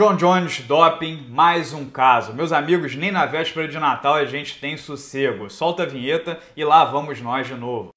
John Jones, doping, mais um caso. Meus amigos, nem na véspera de Natal a gente tem sossego. Solta a vinheta e lá vamos nós de novo.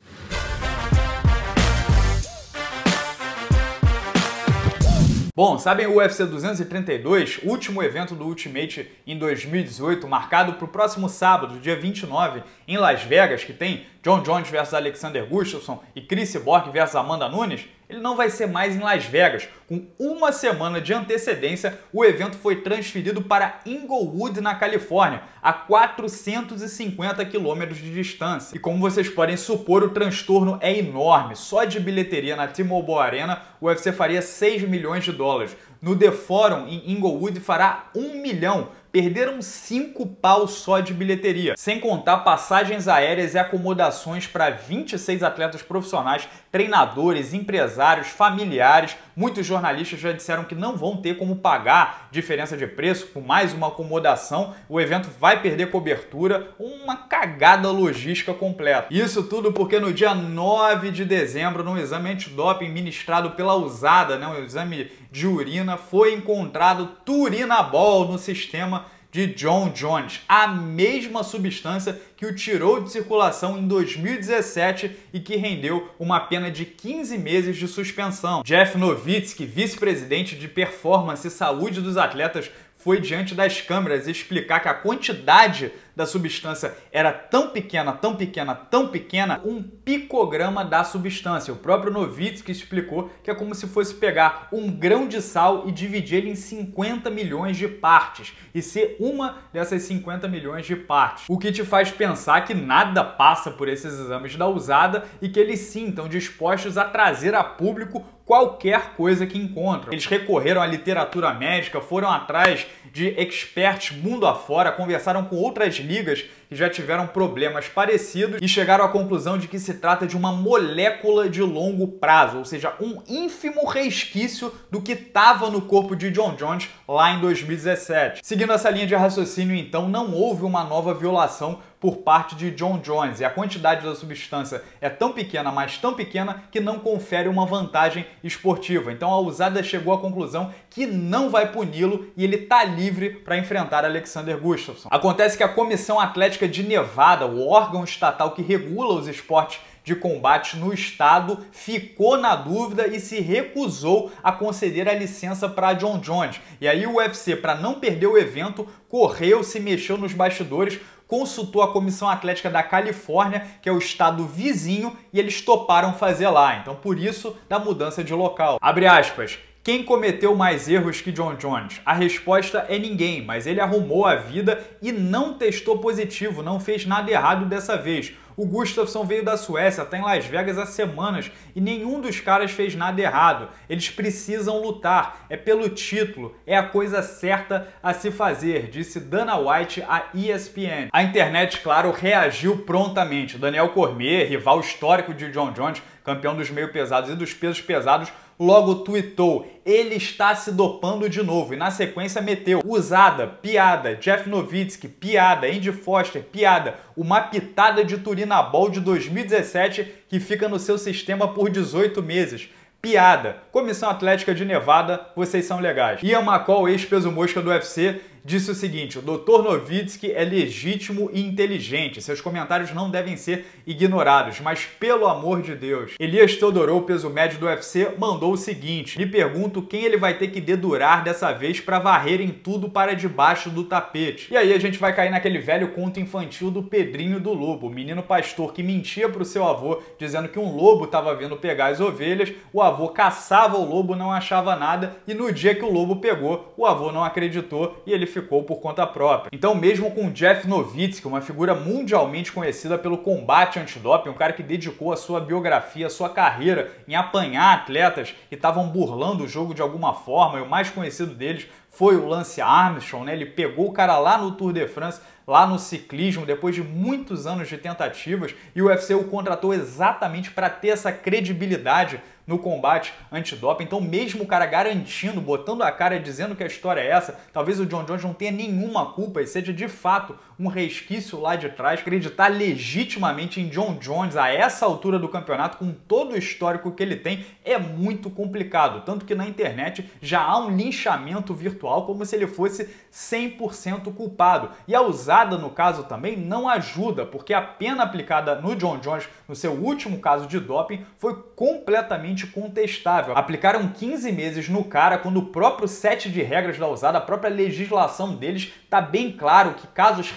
Bom, sabem o UFC 232, último evento do Ultimate em 2018, marcado para o próximo sábado, dia 29, em Las Vegas, que tem John Jones versus Alexander Gustafsson e Chris Borg versus Amanda Nunes? Ele não vai ser mais em Las Vegas. Com uma semana de antecedência, o evento foi transferido para Inglewood, na Califórnia, a 450 quilômetros de distância. E como vocês podem supor, o transtorno é enorme. Só de bilheteria na T-Mobile Arena, o UFC faria 6 milhões de dólares. No The Forum, em Inglewood, fará 1 milhão perderam cinco paus só de bilheteria, sem contar passagens aéreas e acomodações para 26 atletas profissionais, treinadores, empresários, familiares. Muitos jornalistas já disseram que não vão ter como pagar diferença de preço com mais uma acomodação. O evento vai perder cobertura, uma cagada logística completa. Isso tudo porque no dia 9 de dezembro, no exame antidoping ministrado pela usada, né, um exame de urina, foi encontrado turinabol no sistema de John Jones, a mesma substância que o tirou de circulação em 2017 e que rendeu uma pena de 15 meses de suspensão. Jeff Nowitzki, vice-presidente de performance e saúde dos atletas, foi diante das câmeras explicar que a quantidade da substância era tão pequena, tão pequena, tão pequena, um picograma da substância. O próprio Nowitzki explicou que é como se fosse pegar um grão de sal e dividir ele em 50 milhões de partes e ser uma dessas 50 milhões de partes. O que te faz pensar que nada passa por esses exames da usada e que eles sim estão dispostos a trazer a público qualquer coisa que encontram. Eles recorreram à literatura médica, foram atrás de experts mundo afora, conversaram com outras ligas que já tiveram problemas parecidos e chegaram à conclusão de que se trata de uma molécula de longo prazo, ou seja, um ínfimo resquício do que estava no corpo de John Jones lá em 2017. Seguindo essa linha de raciocínio, então, não houve uma nova violação por parte de John Jones e a quantidade da substância é tão pequena, mas tão pequena que não confere uma vantagem esportiva. Então a usada chegou à conclusão que não vai puni-lo e ele está livre para enfrentar Alexander Gustafsson. Acontece que a Comissão Atlética de Nevada, o órgão estatal que regula os esportes de combate no estado ficou na dúvida e se recusou a conceder a licença para John Jones. E aí o UFC, para não perder o evento, correu, se mexeu nos bastidores, consultou a Comissão Atlética da Califórnia, que é o estado vizinho, e eles toparam fazer lá. Então, por isso, da mudança de local. Abre aspas. Quem cometeu mais erros que John Jones? A resposta é ninguém, mas ele arrumou a vida e não testou positivo, não fez nada errado dessa vez. O Gustafsson veio da Suécia, está em Las Vegas há semanas e nenhum dos caras fez nada errado. Eles precisam lutar, é pelo título, é a coisa certa a se fazer, disse Dana White à ESPN. A internet, claro, reagiu prontamente. Daniel Cormier, rival histórico de John Jones, campeão dos meio pesados e dos pesos pesados, logo tweetou: ele está se dopando de novo. E na sequência meteu usada, piada, Jeff Nowitzki, piada, Andy Foster, piada, uma pitada de Turinabol de 2017 que fica no seu sistema por 18 meses. Piada. Comissão Atlética de Nevada, vocês são legais. Ian McCall, ex-peso mosca do UFC, disse o seguinte: o Dr. Nowitzki é legítimo e inteligente. Seus comentários não devem ser ignorados, mas pelo amor de Deus. Elias Teodorou, peso médio do UFC, mandou o seguinte: me pergunto quem ele vai ter que dedurar dessa vez para varrerem tudo para debaixo do tapete. E aí a gente vai cair naquele velho conto infantil do Pedrinho do Lobo, o menino pastor que mentia pro seu avô dizendo que um lobo estava vindo pegar as ovelhas, o avô caçava o lobo, não achava nada e no dia que o lobo pegou, o avô não acreditou e ele ficou por conta própria. Então, mesmo com Jeff Nowitzki, uma figura mundialmente conhecida pelo combate antidoping, um cara que dedicou a sua biografia, a sua carreira em apanhar atletas que estavam burlando o jogo de alguma forma, e o mais conhecido deles foi o Lance Armstrong, né? Ele pegou o cara lá no Tour de France, lá no ciclismo, depois de muitos anos de tentativas, e o UFC o contratou exatamente para ter essa credibilidade no combate antidoping. Então, mesmo o cara garantindo, botando a cara dizendo que a história é essa, talvez o John Jones não tenha nenhuma culpa e seja de fato um resquício lá de trás. Acreditar legitimamente em John Jones a essa altura do campeonato, com todo o histórico que ele tem, é muito complicado. Tanto que na internet já há um linchamento virtual como se ele fosse 100% culpado. E a usada, no caso, também não ajuda, porque a pena aplicada no John Jones no seu último caso de doping foi completamente contestável. Aplicaram 15 meses no cara quando o próprio set de regras da usada, a própria legislação deles, está bem claro que casos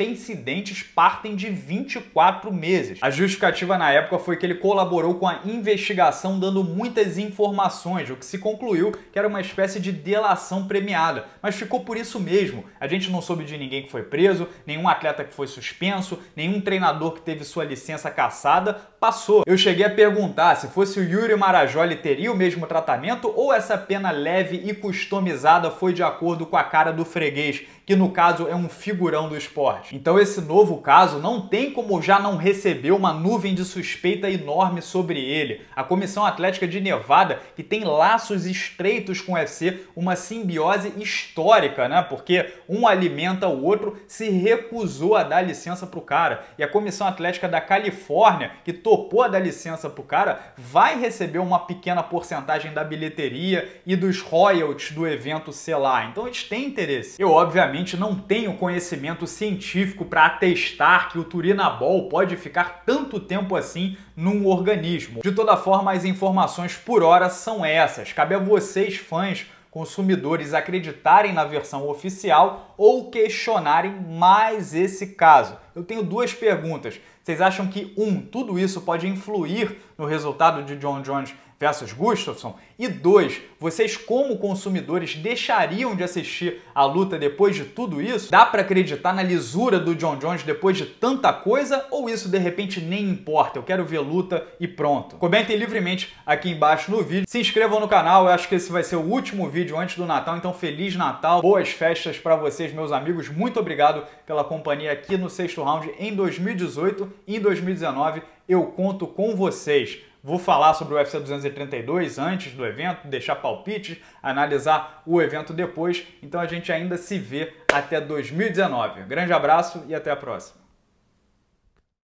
partem de 24 meses. A justificativa na época foi que ele colaborou com a investigação dando muitas informações, o que se concluiu que era uma espécie de delação premiada. Mas ficou por isso mesmo. A gente não soube de ninguém que foi preso, nenhum atleta que foi suspenso, nenhum treinador que teve sua licença cassada, passou. Eu cheguei a perguntar se fosse o Yuri Marajoli teria o mesmo tratamento ou essa pena leve e customizada foi de acordo com a cara do freguês que no caso é um figurão do esporte. Então esse novo caso não tem como já não receber uma nuvem de suspeita enorme sobre ele. A Comissão Atlética de Nevada, que tem laços estreitos com o UFC, uma simbiose histórica, né? Porque um alimenta o outro, se recusou a dar licença pro cara. E a Comissão Atlética da Califórnia, que topou a dar licença pro cara, vai receber uma pequena porcentagem da bilheteria e dos royalties do evento, sei lá. Então eles têm interesse. Eu, obviamente, não tenho conhecimento científico para atestar que o turinabol pode ficar tanto tempo assim num organismo. De toda forma, as informações por hora são essas. Cabe a vocês, fãs, consumidores acreditarem na versão oficial ou questionarem mais esse caso. Eu tenho duas perguntas. Vocês acham que, um, tudo isso pode influir no resultado de John Jones versus Gustafsson? E dois, vocês como consumidores deixariam de assistir a luta depois de tudo isso? Dá para acreditar na lisura do John Jones depois de tanta coisa ou isso de repente nem importa? Eu quero ver luta e pronto. Comentem livremente aqui embaixo no vídeo. Se inscrevam no canal, eu acho que esse vai ser o último vídeo antes do Natal, então feliz Natal, boas festas para vocês, meus amigos. Muito obrigado pela companhia aqui no sexto round em 2018 e em 2019. Eu conto com vocês. Vou falar sobre o UFC 232 antes do evento, deixar palpites, analisar o evento depois. Então a gente ainda se vê até 2019. Grande abraço e até a próxima.